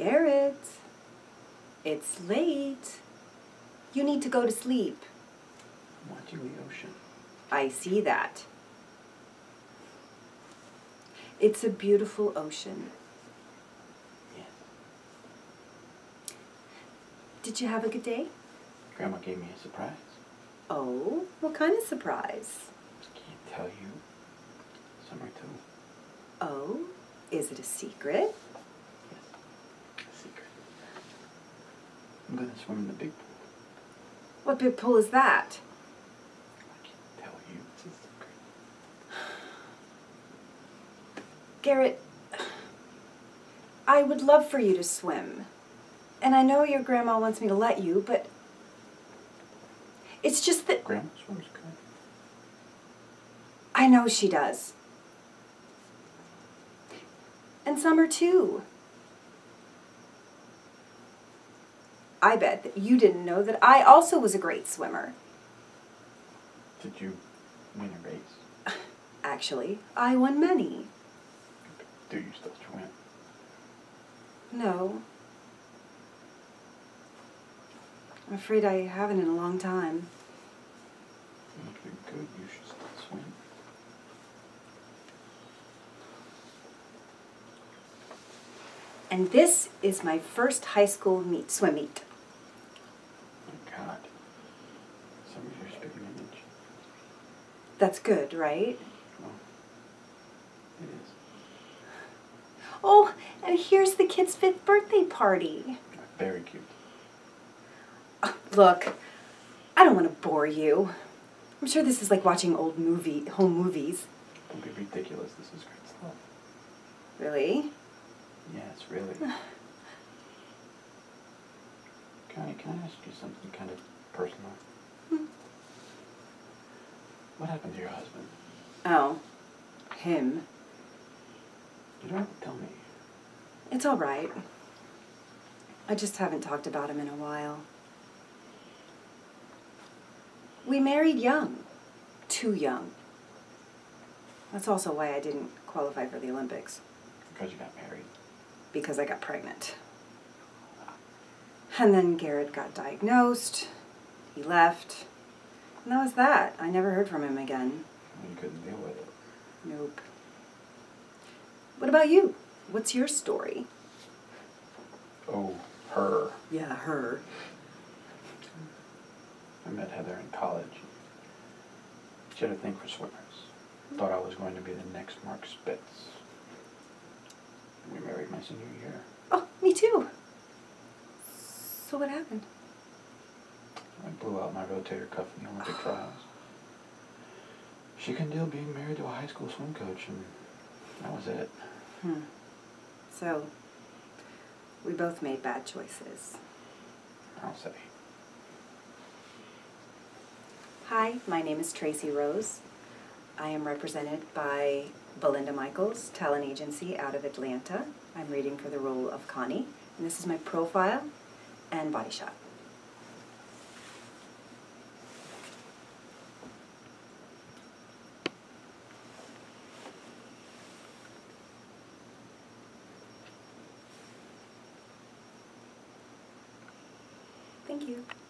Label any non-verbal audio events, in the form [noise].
Garrett, it's late. You need to go to sleep. I'm watching the ocean. I see that. It's a beautiful ocean. Yes. Did you have a good day? Grandma gave me a surprise. Oh, what kind of surprise? I Can't tell you. Summer too. Oh, is it a secret? Yes. A secret. I'm gonna swim in the big pool. What big pool is that? I can't tell you. It's a secret. Garrett, I would love for you to swim. And I know your grandma wants me to let you, but it's just that Grandma swims good. I know she does. And Summer too. I bet that you didn't know that I also was a great swimmer. Did you win a race? [laughs] Actually, I won many. Do you still swim? No. I'm afraid I haven't in a long time. If you're good, you should still swim. And this is my first high school meet swim meet. That's good, right? Well, it is. Oh, and here's the kid's fifth birthday party. Very cute. Uh, Look, I don't want to bore you. I'm sure this is like watching old movie home movies. Don't be ridiculous. This is great stuff. Really? Yes, really. [sighs] Connie, can I ask you something kind of personal? Hmm. What happened to your husband? Oh, him. You don't have to tell me. It's all right. I just haven't talked about him in a while. We married young. Too young. That's also why I didn't qualify for the Olympics, Because you got married. because I got pregnant. And then Garrett got diagnosed. He left. And that was that. I never heard from him again. You couldn't deal with it. Nope. What about you? What's your story? Oh, her. Yeah, her. I met Heather in college. She had a thing for swimmers. Thought I was going to be the next Mark Spitz. We married my senior year. Oh, me too. So what happened? Blew out my rotator cuff in the Olympic [sighs] trials. She deal being married to a high school swim coach, and that was it. Hmm. So, we both made bad choices. I'll say. Hi, my name is Tracy Roese. I am represented by Belinda Michaels, talent agency out of Atlanta. I'm reading for the role of Connie, and this is my profile and body shot. Thank you.